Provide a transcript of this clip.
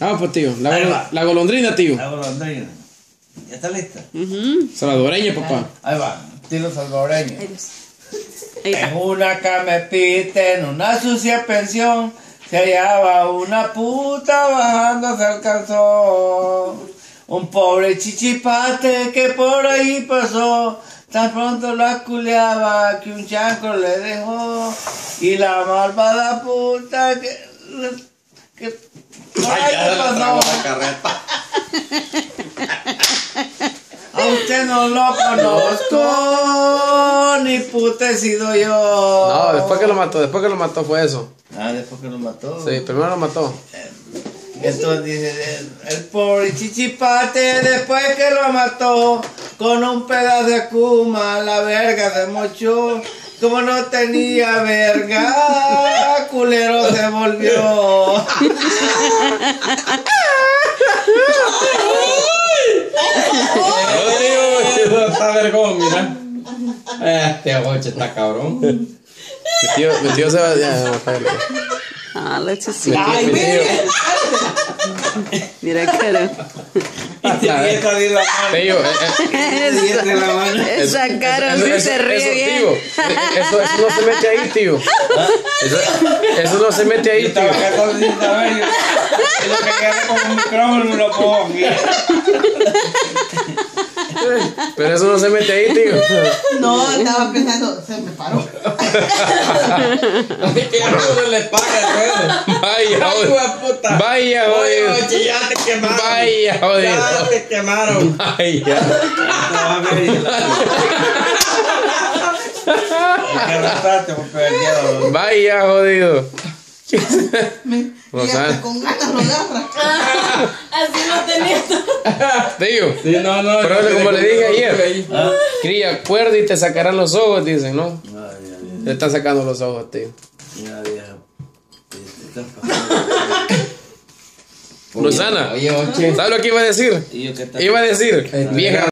Ah, pues tío, la, va. golondrina, tío. La golondrina. ¿Ya está lista? Ujú. Salvadoreña, papá. Ahí va, estilo salvadoreño. En una camepita, en una sucia pensión, se hallaba una puta bajándose al calzón. Un pobre chichipate que por ahí pasó, tan pronto la culeaba que un chanco le dejó. Y la malvada puta que... que por ahí le pasó. A usted no lo conozco, ni puta he sido yo. No, después que lo mató, después que lo mató fue eso. Ah, después que lo mató. Sí, primero lo mató. Entonces dice, el, el pobre chichipate, después que lo mató, con un pedazo de kuma, la verga se mochó. Como no tenía verga, culero se volvió. Está vergón, mira. Este boche está cabrón. Mi tío, mi tío se va. Apágalo. Ah, let's see. Mi tío, mi tío. Mira, cara. Y te la mano. La mano. Esa cara sí se ríe eso, bien. tío, eso, eso no se mete ahí, tío. Eso, eso no se mete ahí, Yo tío. estaba acá todo sin saber. yo- yo lo que quedé con un micrófono me lo pongo. Pero eso no se mete ahí, tío. No, estaba pensando, se me paró. Uno le paga el Vaya, puta. Vaya, jodido. oye, ya te quemaron. Vaya, Ya jodido. te quemaron. Vaya. Vaya, jodido. Me, y Rosana. hasta con ganas lo agarra. Así lo tenía todo. Tío. Sí, no, no. Pero yo como te le dije digo, ayer. ahí. Cría, acuerda y te sacarán los ojos, dicen, ¿no? Ay, ay, Le están sacando los ojos, tío. ya. Te estás pasando. Rosana. ¿sabes lo que iba a decir? Iba a decir, vieja